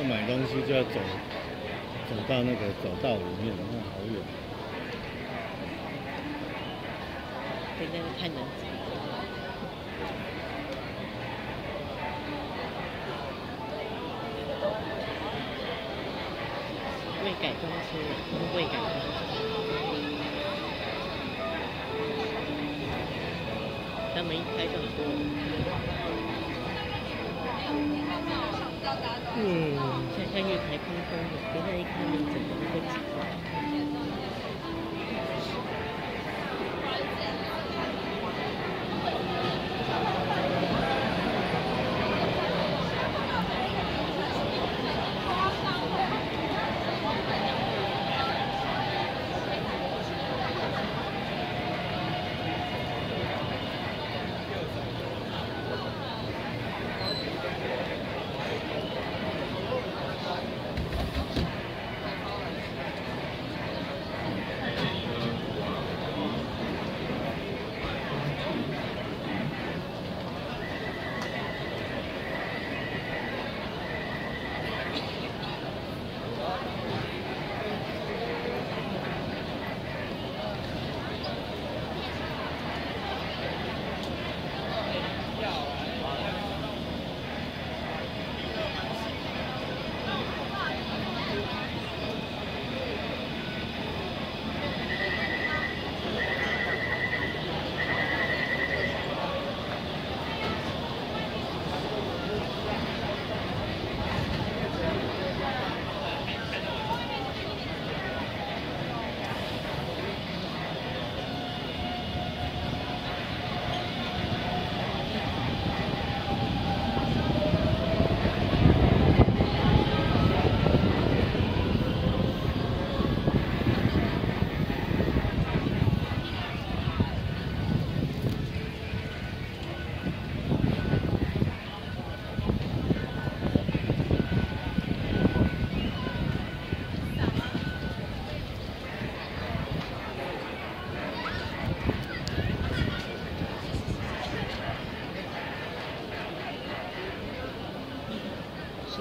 要买东西就要走走到那个走道里面，那好远。现在是看人挤。未改装车，未改装车。他们一开就很多。嗯，现在月台空空的，现在一看就整个都挤爆。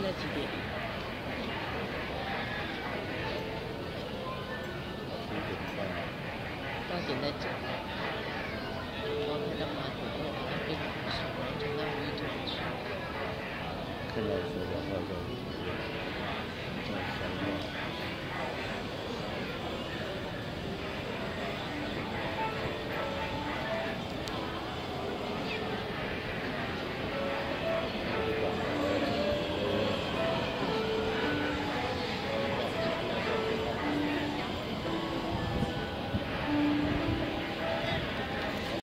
现在几点？八点在走。我看到八点，我好像变成十，从那五一走去。看到说要快到。